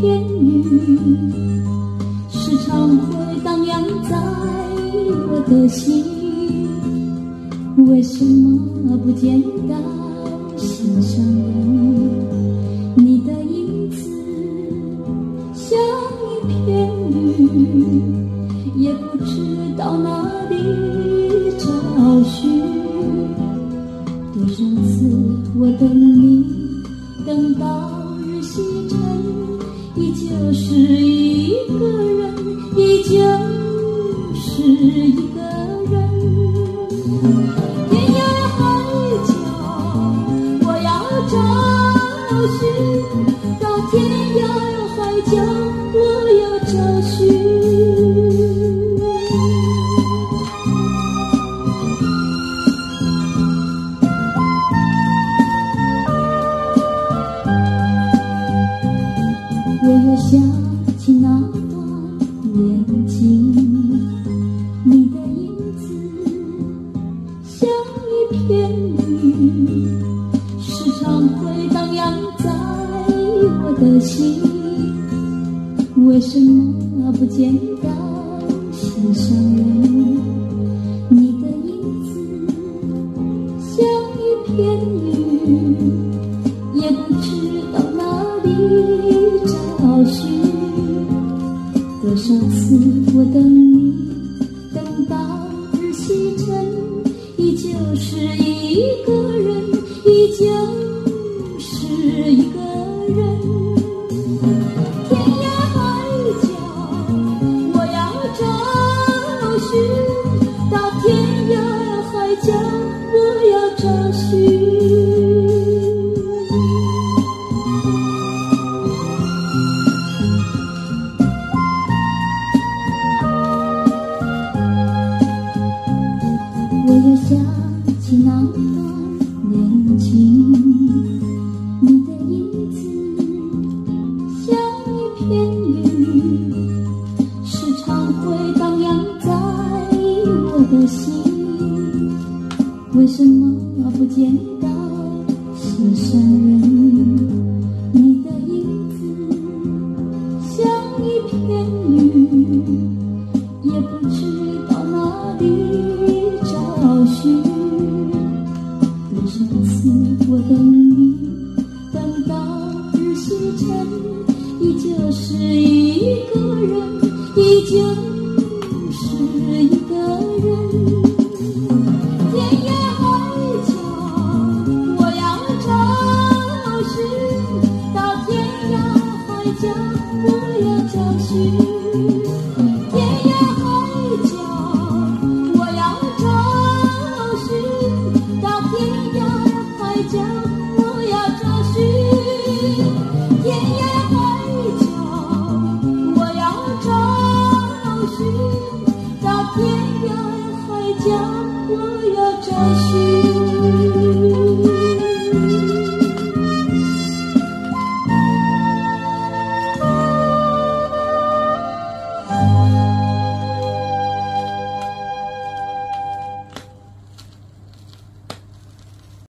片雨，时常会荡漾在我的心。为什么不见到心上是一个人，依旧是一个人。又想起那段恋情，你的影子像一片云，时常会荡漾在我的心。为什么不见到心上人？你的影子像一片云。多少次我等你，等到日西沉，依旧是一个人，依旧又想起那段恋情，你的影子像一片云，时常会荡漾在我的心。为什么不见到心上人？依旧是一个人，依旧。